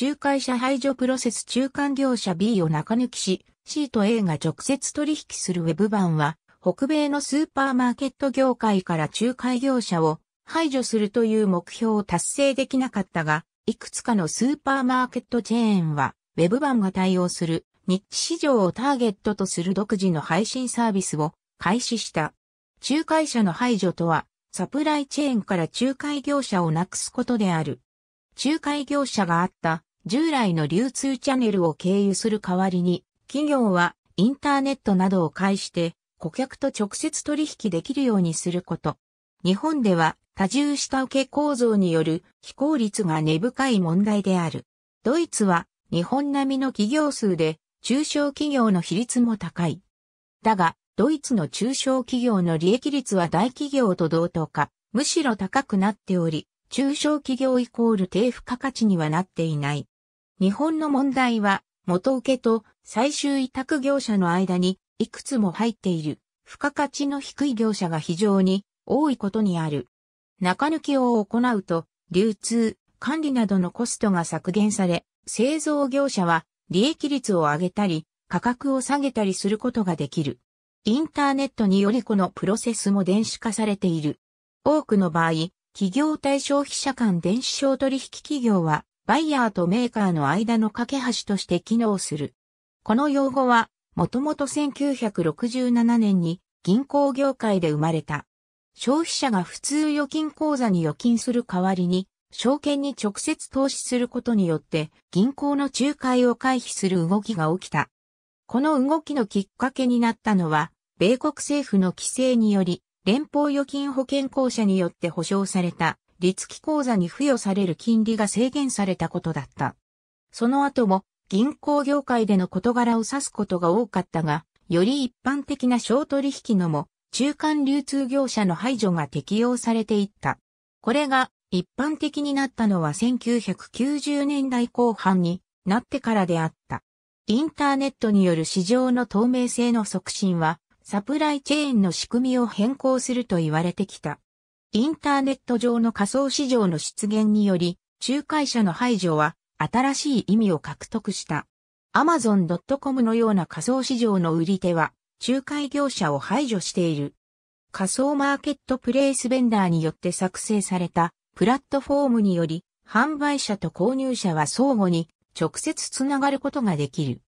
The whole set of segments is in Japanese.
仲介者排除プロセス中間業者 B を中抜きし、C と A が直接取引するウェブ版は、北米のスーパーマーケット業界から仲介業者を排除するという目標を達成できなかったが、いくつかのスーパーマーケットチェーンは、ウェブ版が対応するニッチ市場をターゲットとする独自の配信サービスを開始した。仲介者の排除とは、サプライチェーンから仲介業者をなくすことである。仲介業者があった従来の流通チャンネルを経由する代わりに、企業はインターネットなどを介して顧客と直接取引できるようにすること。日本では多重下請け構造による非効率が根深い問題である。ドイツは日本並みの企業数で中小企業の比率も高い。だが、ドイツの中小企業の利益率は大企業と同等か、むしろ高くなっており、中小企業イコール低付加価値にはなっていない。日本の問題は、元請けと最終委託業者の間にいくつも入っている、付加価値の低い業者が非常に多いことにある。中抜きを行うと、流通、管理などのコストが削減され、製造業者は利益率を上げたり、価格を下げたりすることができる。インターネットによりこのプロセスも電子化されている。多くの場合、企業対消費者間電子商取引企業は、バイヤーとメーカーの間の架け橋として機能する。この用語は、もともと1967年に銀行業界で生まれた。消費者が普通預金口座に預金する代わりに、証券に直接投資することによって銀行の仲介を回避する動きが起きた。この動きのきっかけになったのは、米国政府の規制により、連邦預金保険公社によって保証された、立期口座に付与される金利が制限されたことだった。その後も、銀行業界での事柄を指すことが多かったが、より一般的な小取引のも、中間流通業者の排除が適用されていった。これが一般的になったのは1990年代後半になってからであった。インターネットによる市場の透明性の促進は、サプライチェーンの仕組みを変更すると言われてきた。インターネット上の仮想市場の出現により、仲介者の排除は新しい意味を獲得した。Amazon.com のような仮想市場の売り手は、仲介業者を排除している。仮想マーケットプレイスベンダーによって作成されたプラットフォームにより販売者と購入者は相互に直接つながることができる。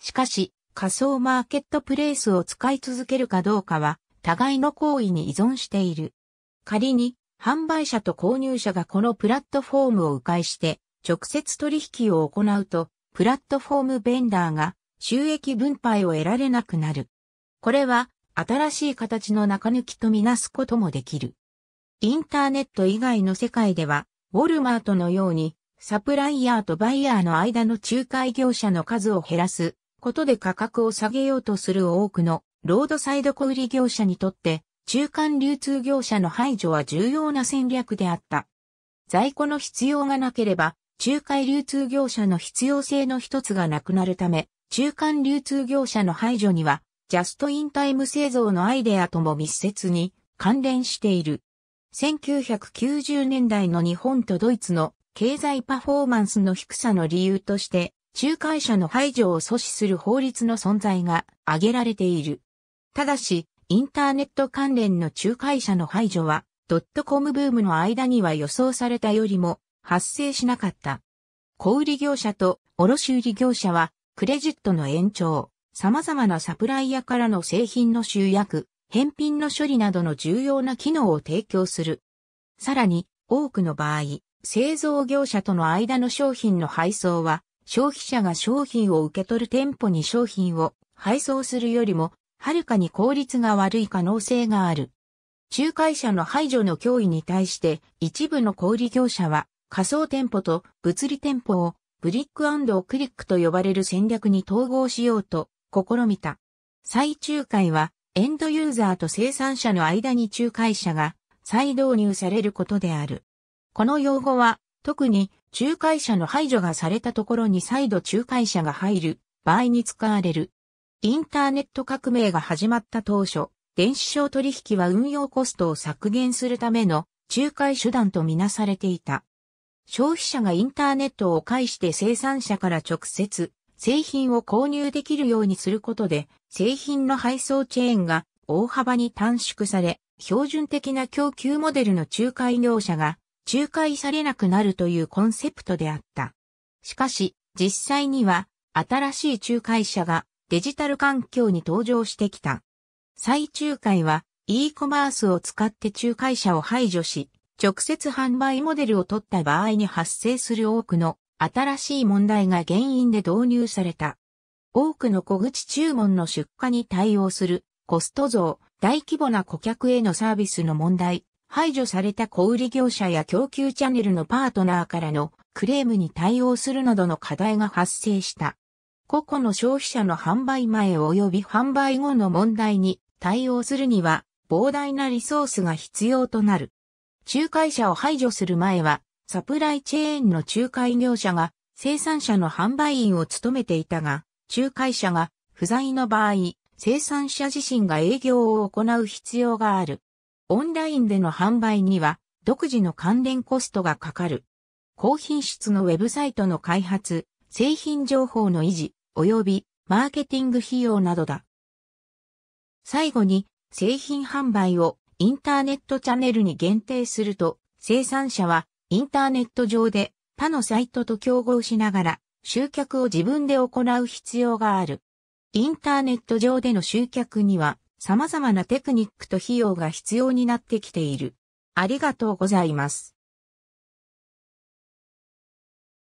しかし仮想マーケットプレイスを使い続けるかどうかは互いの行為に依存している。仮に販売者と購入者がこのプラットフォームを迂回して直接取引を行うとプラットフォームベンダーが収益分配を得られなくなる。これは新しい形の中抜きとみなすこともできる。インターネット以外の世界では、ウォルマートのように、サプライヤーとバイヤーの間の仲介業者の数を減らすことで価格を下げようとする多くのロードサイド小売業者にとって、中間流通業者の排除は重要な戦略であった。在庫の必要がなければ、仲介流通業者の必要性の一つがなくなるため、中間流通業者の排除にはジャストインタイム製造のアイデアとも密接に関連している。1990年代の日本とドイツの経済パフォーマンスの低さの理由として、仲介者の排除を阻止する法律の存在が挙げられている。ただし、インターネット関連の仲介者の排除は、ドットコムブームの間には予想されたよりも発生しなかった。小売業者と卸売業者は、クレジットの延長、様々なサプライヤからの製品の集約、返品の処理などの重要な機能を提供する。さらに、多くの場合、製造業者との間の商品の配送は、消費者が商品を受け取る店舗に商品を配送するよりも、はるかに効率が悪い可能性がある。仲介者の排除の脅威に対して、一部の小売業者は、仮想店舗と物理店舗をブリッククリックと呼ばれる戦略に統合しようと試みた。再仲介はエンドユーザーと生産者の間に仲介者が再導入されることである。この用語は特に仲介者の排除がされたところに再度仲介者が入る場合に使われる。インターネット革命が始まった当初、電子商取引は運用コストを削減するための仲介手段とみなされていた。消費者がインターネットを介して生産者から直接製品を購入できるようにすることで製品の配送チェーンが大幅に短縮され標準的な供給モデルの仲介業者が仲介されなくなるというコンセプトであった。しかし実際には新しい仲介者がデジタル環境に登場してきた。再仲介は e コマースを使って仲介者を排除し、直接販売モデルを取った場合に発生する多くの新しい問題が原因で導入された。多くの小口注文の出荷に対応するコスト増、大規模な顧客へのサービスの問題、排除された小売業者や供給チャンネルのパートナーからのクレームに対応するなどの課題が発生した。個々の消費者の販売前及び販売後の問題に対応するには膨大なリソースが必要となる。仲介者を排除する前は、サプライチェーンの仲介業者が生産者の販売員を務めていたが、仲介者が不在の場合、生産者自身が営業を行う必要がある。オンラインでの販売には独自の関連コストがかかる。高品質のウェブサイトの開発、製品情報の維持、及びマーケティング費用などだ。最後に製品販売をインターネットチャンネルに限定すると、生産者はインターネット上で他のサイトと競合しながら集客を自分で行う必要がある。インターネット上での集客には様々なテクニックと費用が必要になってきている。ありがとうございます。